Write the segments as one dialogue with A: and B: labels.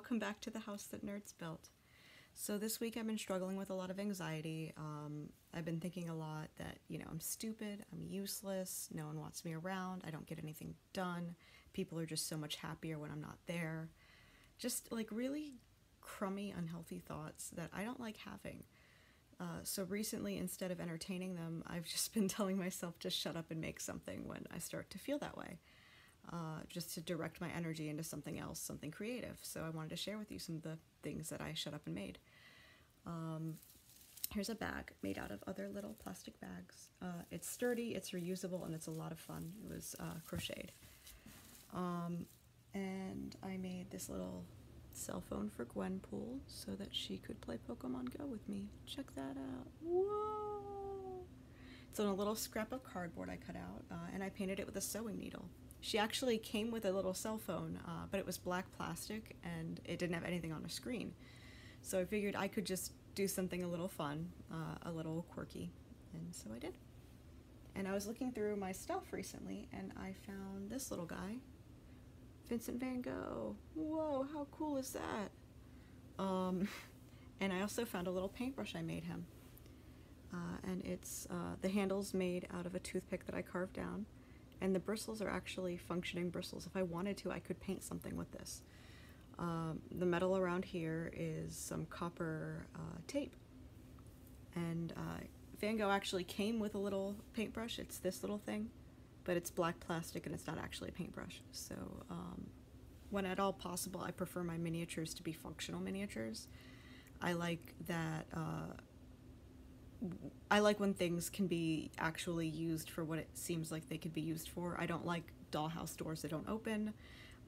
A: welcome back to the house that nerds built. So this week I've been struggling with a lot of anxiety. Um, I've been thinking a lot that, you know, I'm stupid, I'm useless, no one wants me around, I don't get anything done, people are just so much happier when I'm not there. Just like really crummy, unhealthy thoughts that I don't like having. Uh, so recently, instead of entertaining them, I've just been telling myself to shut up and make something when I start to feel that way uh, just to direct my energy into something else, something creative. So I wanted to share with you some of the things that I shut up and made. Um, here's a bag made out of other little plastic bags. Uh, it's sturdy, it's reusable, and it's a lot of fun. It was uh, crocheted. Um, and I made this little cell phone for Gwenpool so that she could play Pokemon Go with me. Check that out. Whoa! It's on a little scrap of cardboard I cut out, uh, and I painted it with a sewing needle. She actually came with a little cell phone, uh, but it was black plastic and it didn't have anything on a screen. So I figured I could just do something a little fun, uh, a little quirky, and so I did. And I was looking through my stuff recently and I found this little guy, Vincent van Gogh. Whoa, how cool is that? Um, and I also found a little paintbrush I made him. Uh, and it's uh, the handle's made out of a toothpick that I carved down and the bristles are actually functioning bristles. If I wanted to, I could paint something with this. Um, the metal around here is some copper uh, tape. And uh, Van Gogh actually came with a little paintbrush. It's this little thing, but it's black plastic and it's not actually a paintbrush. So um, when at all possible, I prefer my miniatures to be functional miniatures. I like that uh, I like when things can be actually used for what it seems like they could be used for. I don't like dollhouse doors that don't open.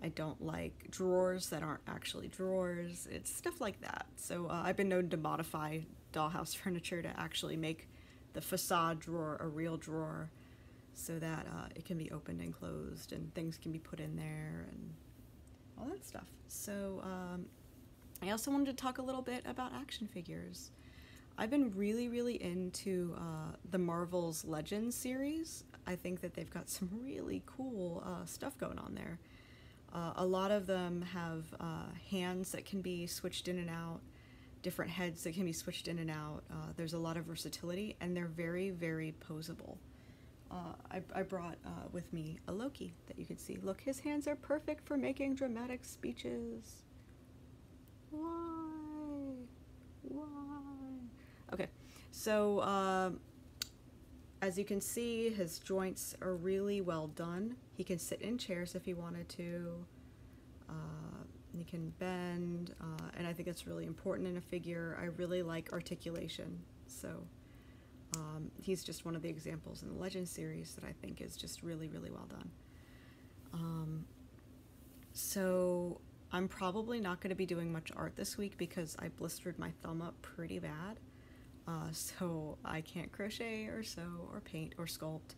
A: I don't like drawers that aren't actually drawers. It's stuff like that. So uh, I've been known to modify dollhouse furniture to actually make the facade drawer a real drawer so that uh, it can be opened and closed and things can be put in there and all that stuff. So um, I also wanted to talk a little bit about action figures. I've been really, really into uh, the Marvel's Legends series. I think that they've got some really cool uh, stuff going on there. Uh, a lot of them have uh, hands that can be switched in and out, different heads that can be switched in and out. Uh, there's a lot of versatility, and they're very, very posable. Uh, I, I, brought with me a Loki that you can see. Look, his hands are perfect for making dramatic speeches. Okay, so uh, as you can see, his joints are really well done. He can sit in chairs if he wanted to. Uh, he can bend, uh, and I think it's really important in a figure. I really like articulation, so um, he's just one of the examples in the Legend series that I think is just really, really well done. Um, so I'm probably not going to be doing much art this week because I blistered my thumb up pretty bad. Uh, so I can't crochet or sew or paint or sculpt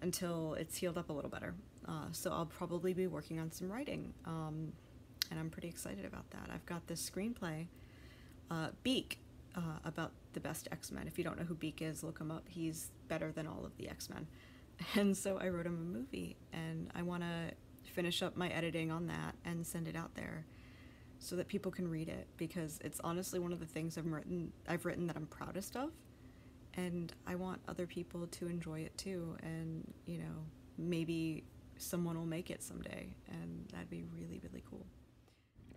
A: until it's healed up a little better. Uh, so I'll probably be working on some writing, um, and I'm pretty excited about that. I've got this screenplay, uh, Beak, uh, about the best X-Men. If you don't know who Beak is, look him up. He's better than all of the X-Men. And so I wrote him a movie, and I want to finish up my editing on that and send it out there so that people can read it because it's honestly one of the things I've written I've written that I'm proudest of and I want other people to enjoy it too and you know maybe someone will make it someday and that'd be really really cool.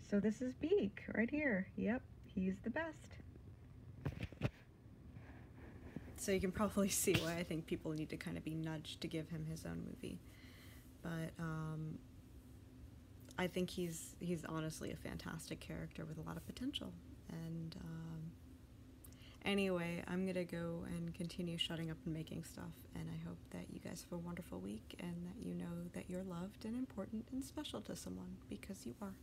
A: So this is Beak right here. Yep, he's the best. So you can probably see why I think people need to kind of be nudged to give him his own movie. But um, I think he's he's honestly a fantastic character with a lot of potential. And um, anyway, I'm gonna go and continue shutting up and making stuff. And I hope that you guys have a wonderful week and that you know that you're loved and important and special to someone because you are.